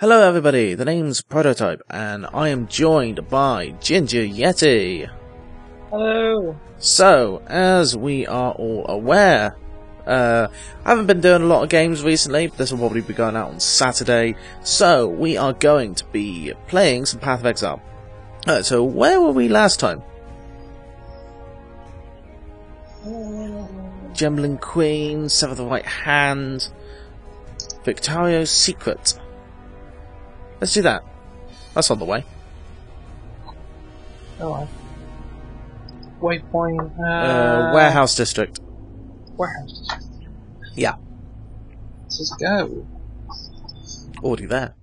Hello everybody, the name's Prototype, and I am joined by Ginger Yeti. Hello. So, as we are all aware, uh, I haven't been doing a lot of games recently, but this will probably be going out on Saturday, so we are going to be playing some Path of Exile. Uh, so, where were we last time? Gemling Queen, Sever the Right Hand, Victario's Secret. Let's do that. That's on the way. Hello. Waypoint. Uh, Uh, warehouse District. Warehouse. District. Yeah. Let's just go. Already there.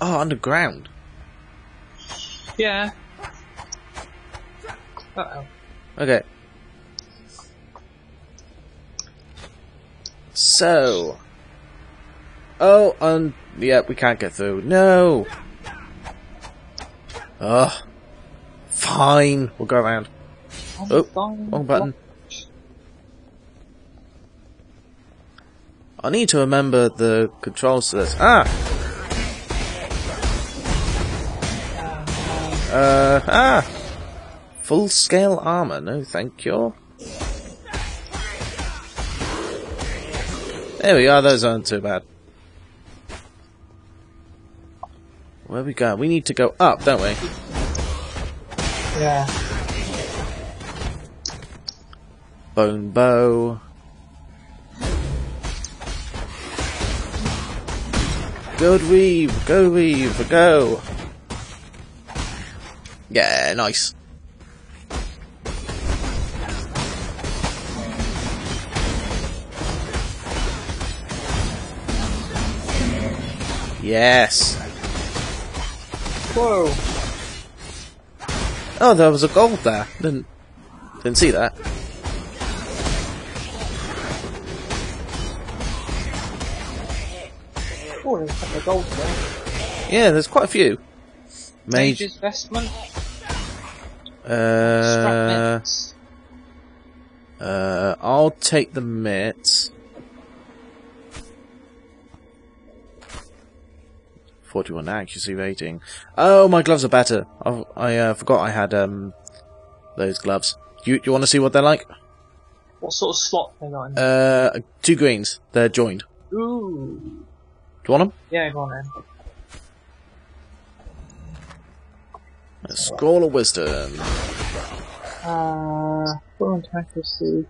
Oh, underground. Yeah. Uh oh. Okay. So. Oh, um, yeah, we can't get through. No! Ugh. Fine, we'll go around. Oh, wrong button. I need to remember the controls to this. Ah! Uh, ah! Full scale armor, no thank you. There we are, those aren't too bad. Where we go? We need to go up, don't we? Yeah. Bone bow. Good weave, go weave, go. Yeah, nice. Yes. Whoa. Oh, there was a gold there. Didn't didn't see that. Oh, there's a couple of gold there. Yeah, there's quite a few. Mage. Mage's Vestment. Uh, Strap uh, I'll take the mitts. Forty-one accuracy rating. Oh, my gloves are better. I, I uh, forgot I had um those gloves. Do you, you want to see what they're like? What sort of slot they got in? Uh, two greens. They're joined. Ooh. Do you want them? Yeah, go on then. A scroll of wisdom. Uh, accuracy.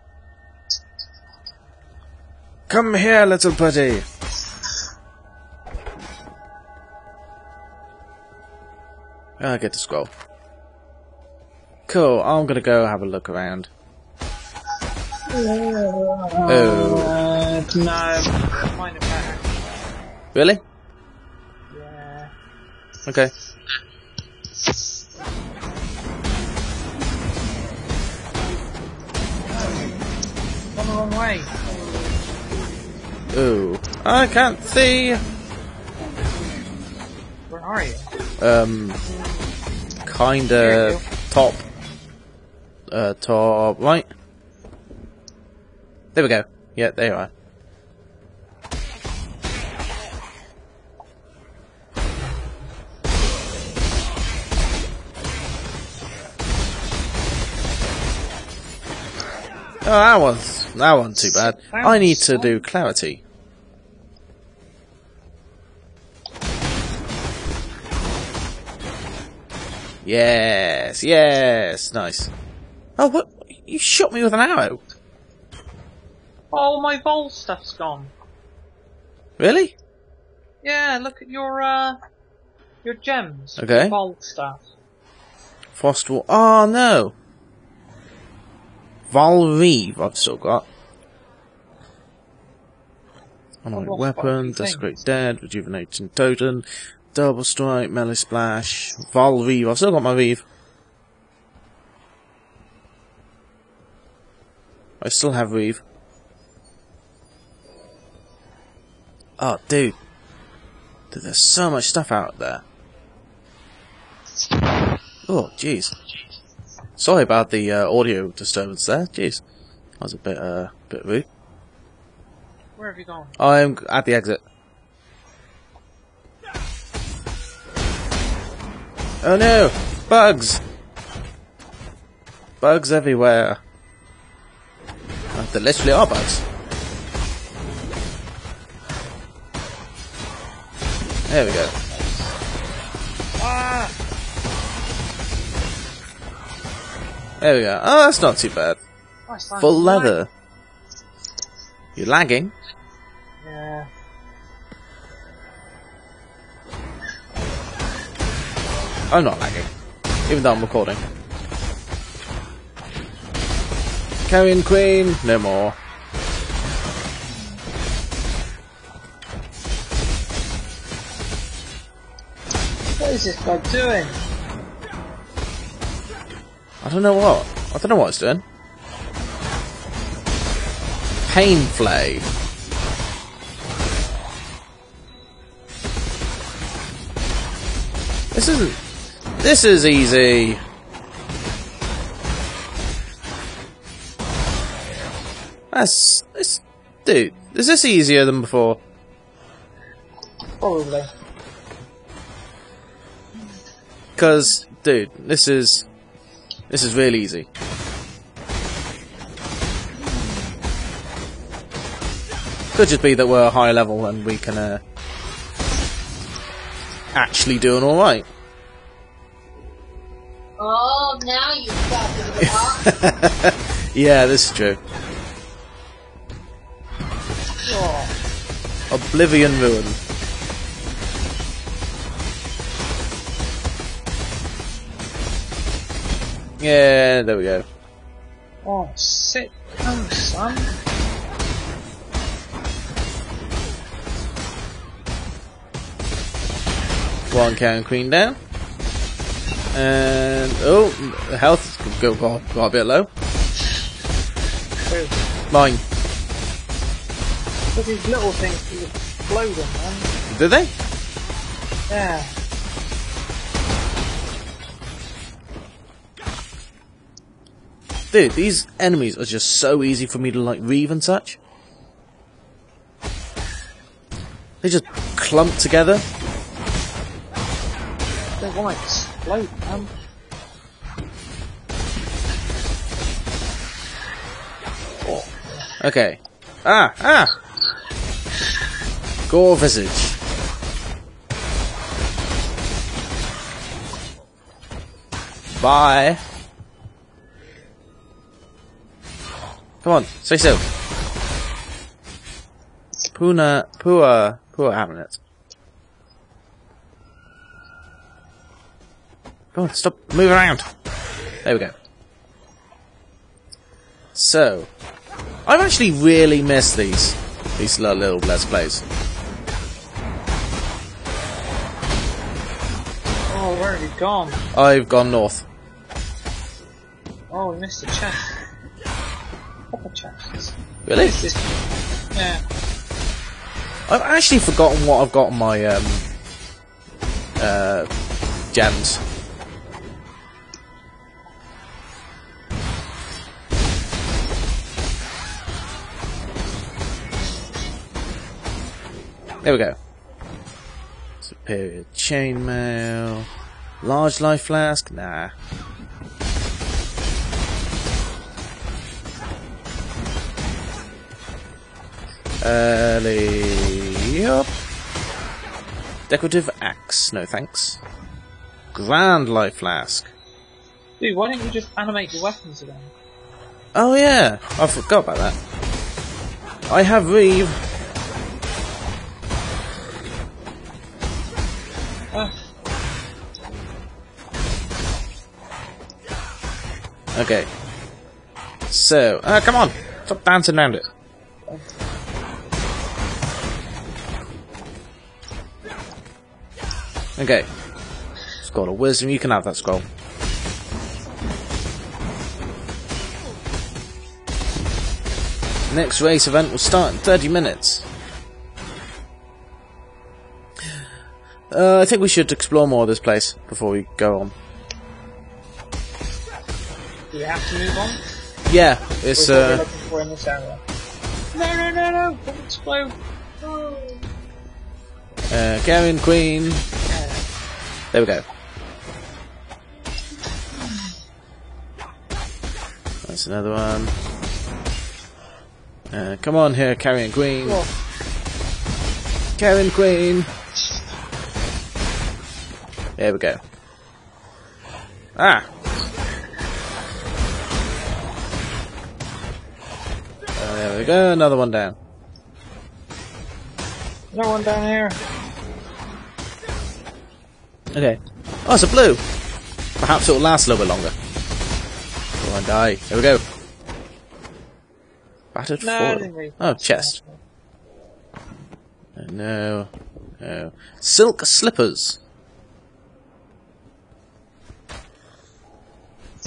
Come here, little putty. I get the scroll. Cool, I'm gonna go have a look around. Oh. Uh, no. Find it better. Really? Yeah. Okay. Gone the wrong way. Ooh. I can't see. Are you? Um. Kinda top. Uh, top right. There we go. Yeah, there you are. Oh, that was that wasn't too bad. I need to do clarity. Yes, yes, nice. Oh, what? You shot me with an arrow? Oh, my Vaal stuff's gone. Really? Yeah, look at your, uh, your gems. Okay. Vaal stuff. Frost wall. Oh no. Vaal Reave, I've still got. Unarmed lost quite a weapon, desecrate dead, rejuvenating totem, double strike, melee splash, Vaal Reave. I've still got my Reave. I still have Reave. Oh, dude. Dude, There's so much stuff out there. Oh, jeez. Sorry about the uh, audio disturbance there. Jeez, that was a bit uh, bit rude. Where have you gone? I'm at the exit. Oh no! Bugs! Bugs everywhere. Oh, there literally are bugs. There we go. Ah! There we go. Oh, that's not too bad. Full leather. You're lagging? Yeah. I'm not lagging. Even though I'm recording. Carrion Queen, no more. What is this guy doing? I don't know what. I don't know what it's doing. Pain Flay. This isn't. This is easy. That's. This, dude, is this easier than before? Probably. Because, dude, this is. This is really easy. Could just be that we're a higher level and we can uh, actually do an alright. Oh, now you've got it. yeah, this is true. Oh, Oblivion Ruin. Yeah, there we go. oh, sit down, son. One Carrion Queen down. And oh, the health go got, got a bit low. Mine. These little things explode them, man. Did they? Yeah. Dude, these enemies are just so easy for me to like reave and such. They just clump together. They want explode, man. Okay. Ah, ah! Gore visage. Bye. Come on, say so. Puna, Pua, Pua Hamlet. On, stop moving around. There we go. So, I've actually really missed these these little, little let's plays. Oh, where have you gone? I've gone north. Oh, we missed a chest. Couple chests. Really? This, yeah. I've actually forgotten what I've got on my um uh gems. There we go. Superior chainmail. Large life flask? Nah. Early up. Decorative axe, no thanks. Grand life flask. Dude, why don't you just animate the weapons again? Oh yeah, I forgot about that. I have Reave. Okay. So, uh, come on, stop dancing around it. Okay. Scroll of wisdom, you can have that scroll. Next race event will start in 30 minutes. Uh, I think we should explore more of this place before we go on we have to move on? Yeah, it's uh. No, no, no, no! Don't explode! Uh, Carrion Queen. Uh. There we go. That's another one. Uh, come on here, Carrion Queen. Whoa. Carrion Queen. There we go. Ah, there we go, another one down. No one down here. Okay. Oh, it's a blue! Perhaps it'll last a little bit longer. Go on, die. Here we go. Battered No, foil. Oh, chest. No. No. Silk slippers.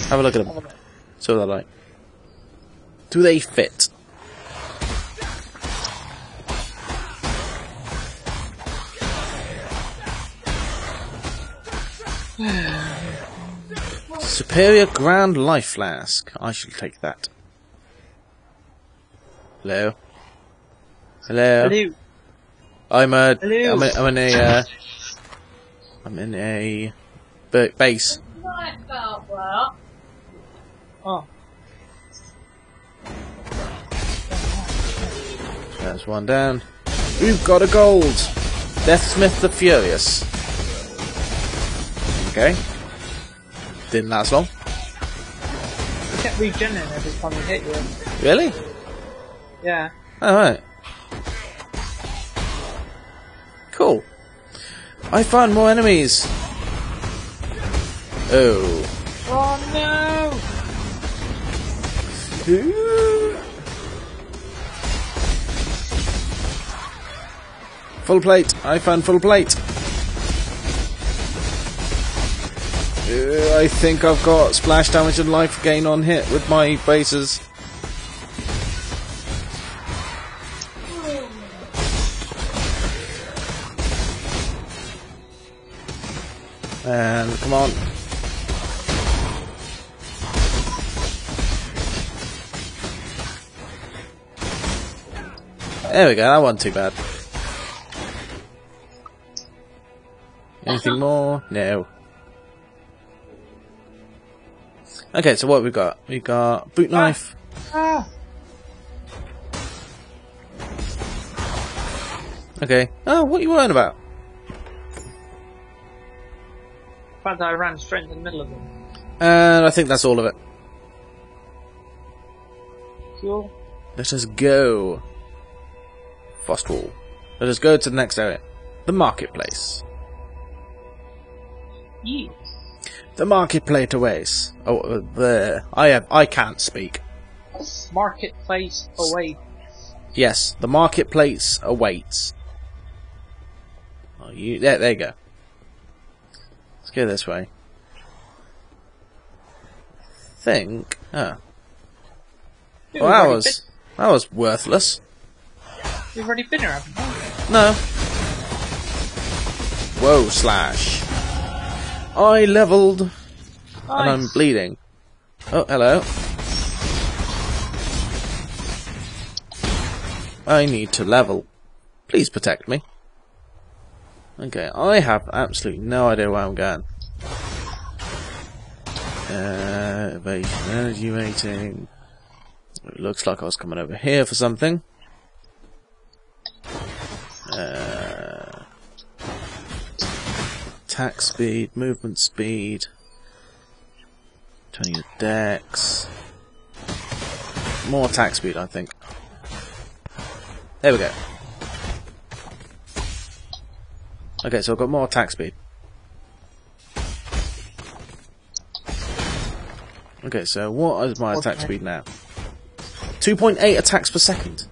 Have a look at them. See what they're like. Do they fit? Superior Grand Life Flask. I shall take that. Hello? Hello? Hello. I'm a, Hello. I'm, a, I'm in a, uh, I'm in a ba- base. I felt well. Oh, There's one down. We've got a gold! Deathsmith the Furious. Okay. Didn't last long. you kept regenerating every time you hit you. Really? Yeah. Alright. Cool. I found more enemies. Oh. Oh no! Full plate. I found full plate. Uh, I think I've got splash damage and life gain on hit with my bases. And come on. There we go, that wasn't too bad. Anything more? No. Okay, so what we got? We got boot knife. Ah! Okay. Oh, what are you worrying about? Fact that I ran straight into the middle of them. And I think that's all of it. Cool. Let us go. Frostwall. Let us go to the next area. The marketplace. Yeah. The marketplace awaits. Oh, uh, there. I have. I can't speak. Marketplace awaits. Yes, the marketplace awaits. Oh, you. There. There you go. Let's go this way. Think. Oh. Well, that was that was worthless. You've already been here, haven't you? No. Whoa, slash. I leveled and I'm bleeding. Oh, hello. I need to level. Please protect me. Okay, I have absolutely no idea where I'm going. Uh, evasion, energy rating. It looks like I was coming over here for something. Uh, attack speed, movement speed, turning your dex. More attack speed, I think. There we go. Okay, so I've got more attack speed. Okay, so what is my attack speed now? 2.8 attacks per second.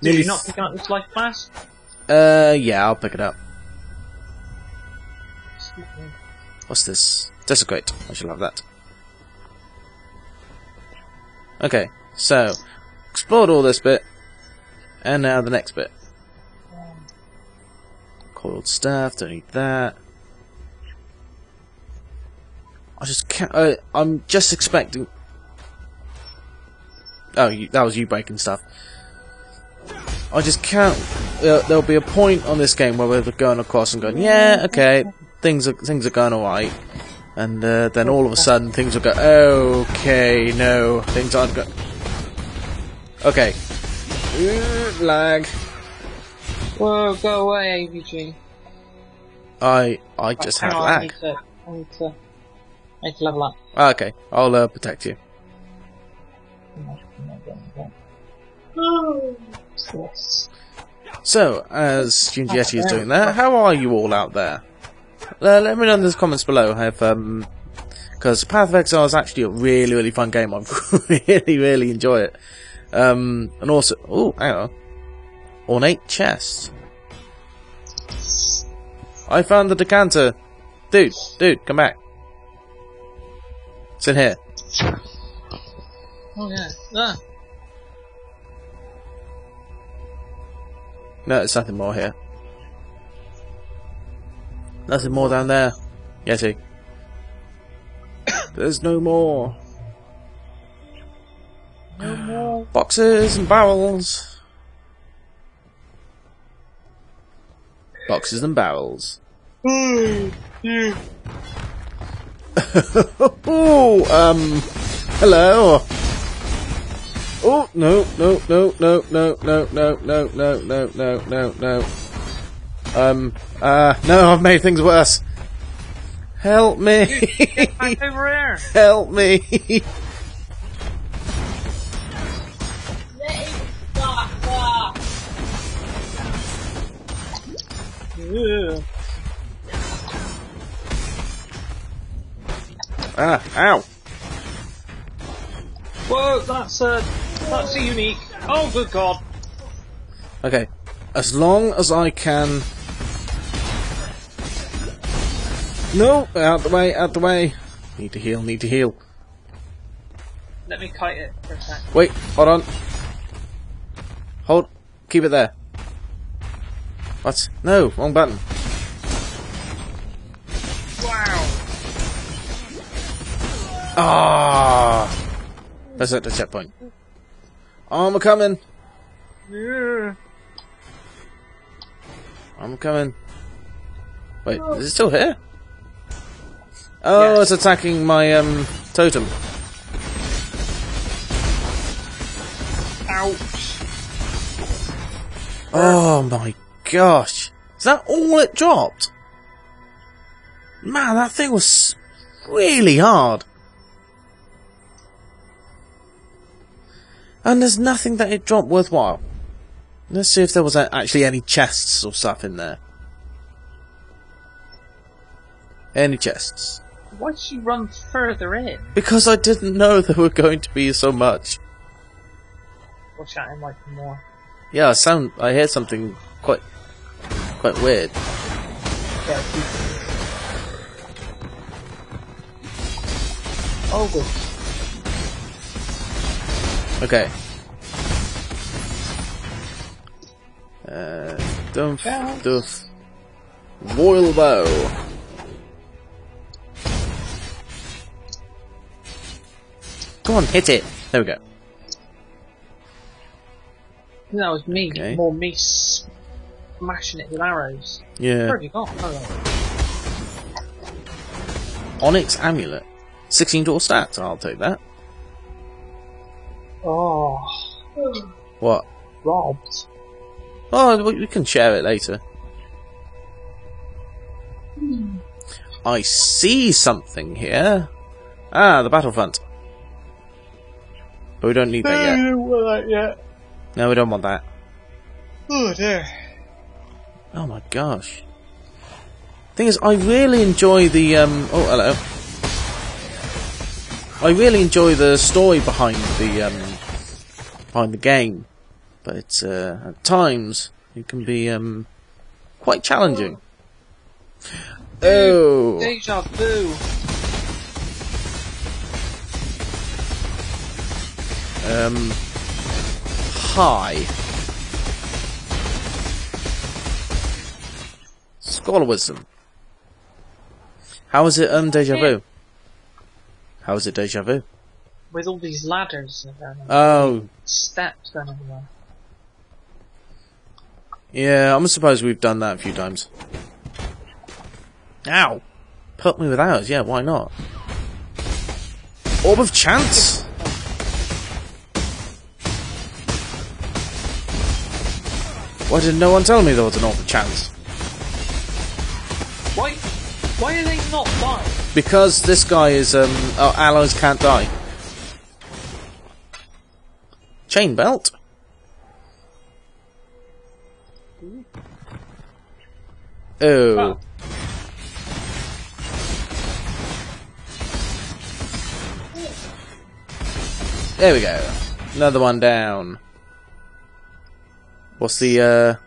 Did you not pick up this life flask? uh, yeah, I'll pick it up. What's this? Desecrate. I shall have that. Okay, so explored all this bit, and now the next bit. Coiled staff. Don't need that. I just can't. Uh, I'm just expecting. Oh, you, that was you breaking stuff. I just can't. Uh, there'll be a point on this game where we're going across and going, yeah, okay, things are things are going alright, and uh, then all of a sudden things will go, okay, no, things aren't going. Okay, Uh, lag. Whoa, go away, AVG. I I just Hang had on, I need to, I need to, I need to level up. Ah, Okay, I'll uh, protect you. What's So, as Ginger Yeti is doing that, how are you all out there? Uh, let me know in the comments below. Have um, because Path of Exile is actually a really, really fun game. I really, really enjoy it. Um, and also, oh, hang on, ornate chest. I found the decanter, dude. Dude, come back. It's in here. Oh yeah. Ah. No, there's nothing more here. Nothing more down there. Yeti. There's no more. No more. Boxes and barrels. Boxes and barrels. Hmm. Yeah. oh, um, hello. Oh, no, no, no, no, no, no, no, no, no, no, no, no, no. Um, uh, no, I've made things worse. Help me. Back over here. Help me. Let him start there. Yeah. ah, ow. Whoa, that's a, that's a unique. Oh, good god. Okay, as long as I can. No, out the way, out the way. Need to heal, need to heal. Let me kite it for a sec. Wait, hold on. Hold, keep it there. What? No, wrong button. Wow. Ah, that's at the checkpoint. I'm coming. Yeah. I'm coming. Wait, is it still here? Oh, it's attacking my um totem. Ouch. Oh my gosh. Is that all it dropped? Man, that thing was really hard. And there's nothing that it dropped worthwhile. Let's see if there was a- actually any chests or stuff in there. Any chests. Why'd you run further in? Because I didn't know there were going to be so much. Or chatting like more. Yeah, I sound. I hear something quite, quite weird. Yeah, Oh, good. Okay. Uh, Yeah. Duff. Royal Bow. Come on, hit it. There we go. That was me. Okay. More me smashing it with arrows. Yeah. Where have you gone? Oh, Onyx Amulet. 16 door stats, I'll take that. Oh What? robbed. Oh, we we can share it later. I see something here. Ah, the battlefront. But we don't need that yet. don't want that yet. No, we don't want that. Oh dear. Oh my gosh. Thing is, I really enjoy the um. Oh, hello. I really enjoy the story behind the um behind the game, but it's uh, at times it can be um quite challenging. Oh, Deja vu. um, hi. Scholar wisdom. How is it um deja vu? How is it deja vu? With all these ladders and Oh, steps going everywhere. Yeah, I'm suppose we've done that a few times. Ow! Put me with ours, yeah, why not? Orb of Chance! Why did no one tell me there was an Orb of Chance? Why? Why are they not dying? Because this guy is, um, oh, allies can't die. Chain belt? Oh. Oh. There we go. Another one down. What's the,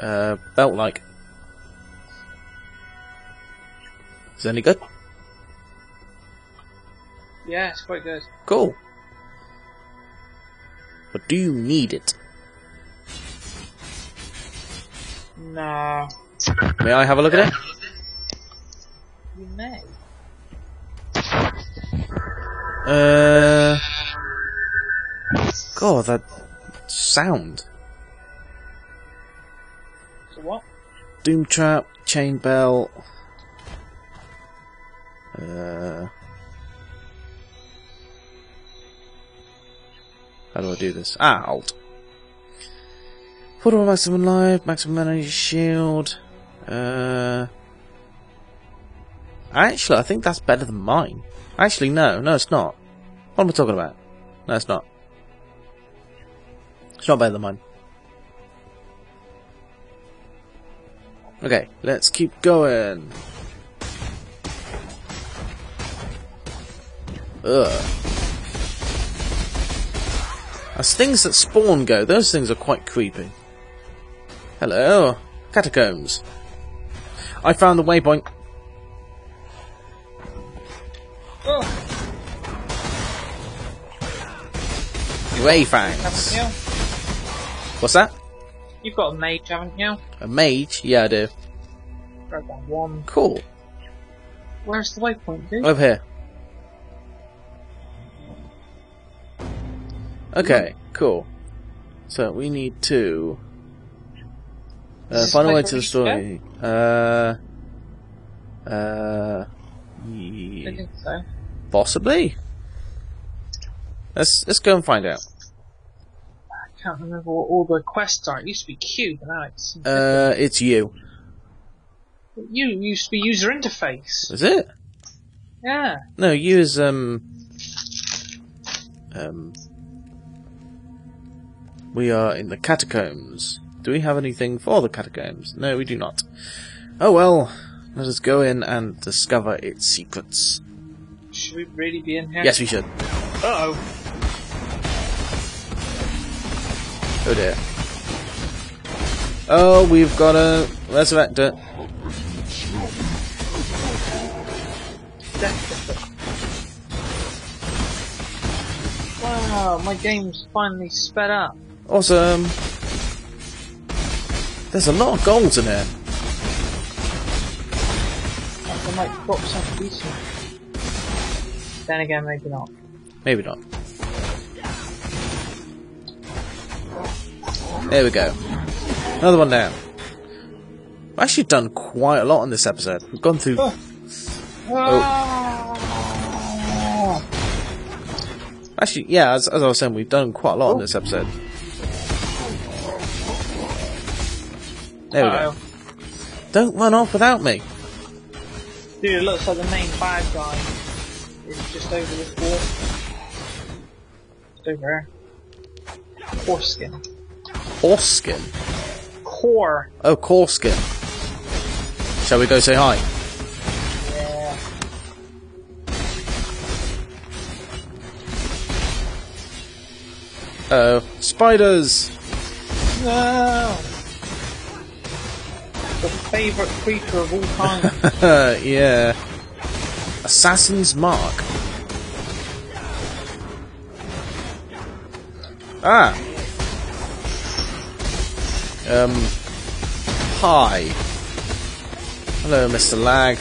uh, uh, belt like? Is it any good? Yeah, it's quite good. Cool. But do you need it? No. May I have a look at it? You may. Uh. God, that sound. So what? Doom trap, chain belt. Uh. How do I do this? Ah, alt. On maximum life, maximum energy shield. Uh. Actually, I think that's better than mine. Actually, no, no, it's not. What am I talking about? No, it's not. It's not better than mine. Okay, let's keep going. Ugh. As things that spawn go, those things are quite creepy. Hello, catacombs. I found the waypoint. Oh, haven't you? What's that? You've got a mage, haven't you? A mage? Yeah, I do. One. Cool. Where's the waypoint, dude? Over here. Okay, cool. So we need to uh, find a way to the story. Uh, uh, I think so. possibly. Let's let's go and find out. I can't remember what all the quests are. It used to be Q, but now it's... Uh, it's you. You used to be user interface. Is it? Yeah. No, you is um um. We are in the catacombs. Do we have anything for the catacombs? No, we do not. Oh well, let us go in and discover its secrets. Should we really be in here? Yes, we should. Uh-oh. Oh dear. Oh, we've got a resurrector. Wow, my game's finally sped up. Awesome. There's a lot of golds in here. I might drop decent. Then again, maybe not. Maybe not. There we go. Another one down. We've actually done quite a lot in this episode. We've gone through. Oh. Actually, yeah, as, as I was saying, we've done quite a lot in Oh. this episode. There we go. Don't run off without me. Dude, it looks like the main bad guy is just over this wall. Just over there. Horse skin. Horse skin. Core. Oh, core skin. Shall we go say hi? Yeah. Uh oh. Spiders! No! The favourite creature of all time. Yeah. Assassin's Mark. Ah. Um. Hi. Hello, Mr. Lag.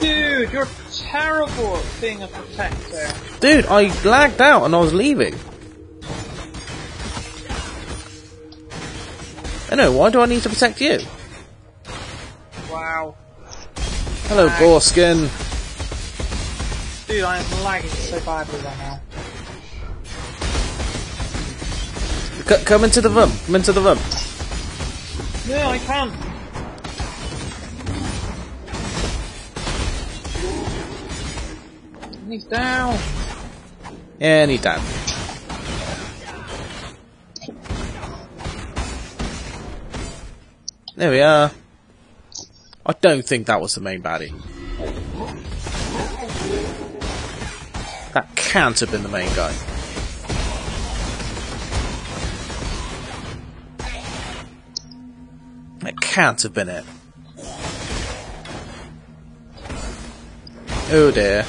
Dude, you're terrible at being a protector. Dude, I lagged out and I was leaving. I know, why do I need to protect you? Wow. Hello, Lag. Dude, I am lagging so badly right now. C- come into the room. Come into the room. No, I can't. He's down. Anytime. There we are. I don't think that was the main baddie. That can't have been the main guy. That can't have been it. Oh dear.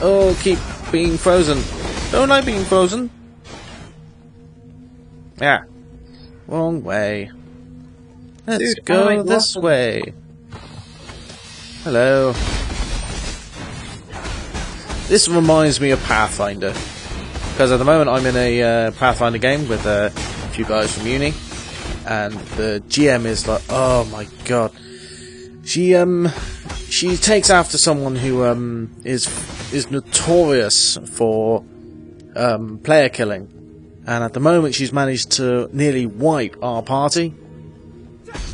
Oh, keep being frozen. Don't like being frozen. Yeah. Wrong way. Let's Dude, go I this way. Hello. This reminds me of Pathfinder. Because at the moment I'm in a uh, Pathfinder game with uh, a few guys from uni. And the GM is like, oh my god. She, um, she takes after someone who, um, is, is notorious for, um, player killing. And at the moment she's managed to nearly wipe our party.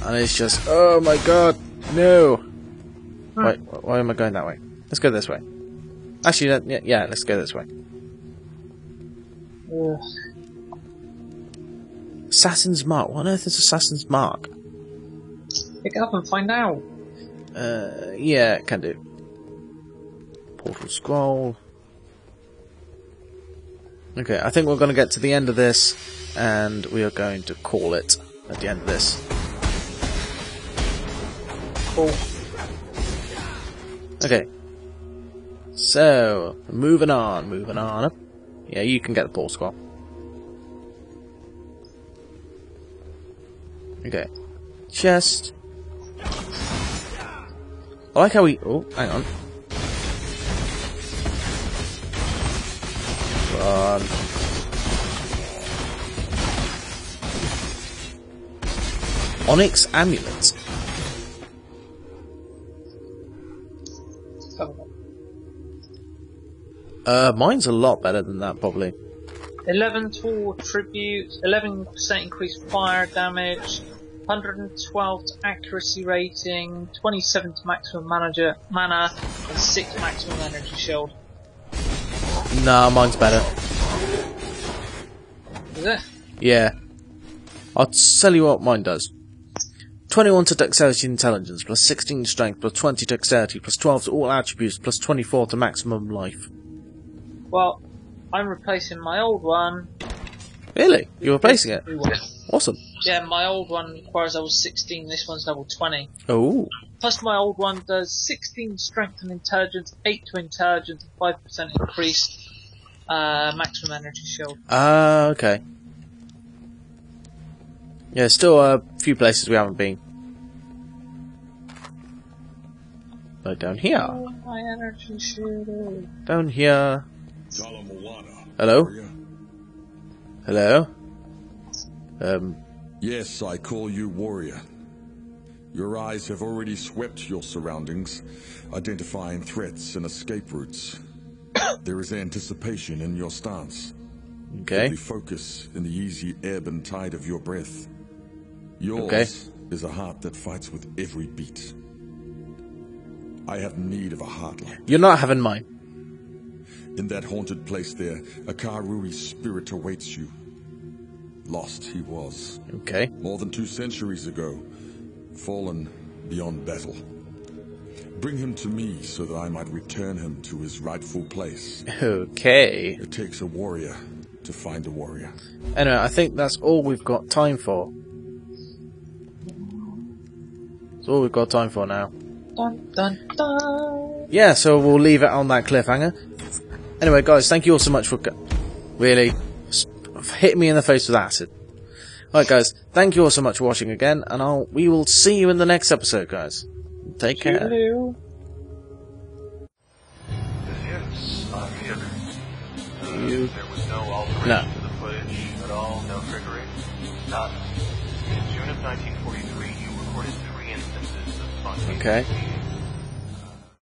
And it's just, oh my god, no. Wait, why am I going that way? Let's go this way. Actually, yeah, yeah, let's go this way. Ugh. Assassin's Mark. What on earth is Assassin's Mark? Pick it up and find out. Uh, yeah, can do. Portal scroll. Okay, I think we're going to get to the end of this, and we are going to call it at the end of this. Cool. Okay. So, moving on, moving on up. Yeah, you can get the portal scroll. Okay. Chest. I like how we. Oh, hang on. Run. Onyx amulet. Uh, mine's a lot better than that, probably. 11 tool tribute, 11% increased fire damage, 112 to accuracy rating, 27 to maximum manager mana, and 6 maximum energy shield. Nah, mine's better. Is it? Yeah. I'll tell you what mine does. 21 to dexterity and intelligence, plus 16 strength, plus 20 dexterity, plus 12 to all attributes, plus 24 to maximum life. Well, I'm replacing my old one. Really? You're replacing it? Awesome. Yeah, my old one requires level 16, this one's level 20. Oh. Plus my old one does 16 strength and intelligence, 8 to intelligence, 5% increased uh, maximum energy shield. Ah, okay. Yeah, still a few places we haven't been. Like down here. Oh, my energy shield. Down here. Hello? Hello? Um, Yes, I call you warrior. Your eyes have already swept your surroundings, identifying threats and escape routes. There is anticipation in your stance. okay. The focus in the easy ebb and tide of your breath. Yours Okay. is a heart that fights with every beat. I have need of a heart like You're not having mine. In that haunted place there, a Karui spirit awaits you. Lost he was, Okay. more than two centuries ago, fallen beyond battle. Bring him to me so that I might return him to his rightful place. Okay. It takes a warrior to find a warrior. Anyway, I think that's all we've got time for. That's all we've got time for now. Dun dun dun. Yeah, so we'll leave it on that cliffhanger. Anyway, guys, thank you all so much for really s- hitting me in the face with acid. Alright, guys, thank you all so much for watching again, and I'll we will see you in the next episode, guys. Take care. Toodaloo. Yes, I'm here. You. There was no alteration No. to the footage at all, no triggering. None. In June of 1943, you recorded three instances of spontaneous Okay. seizures.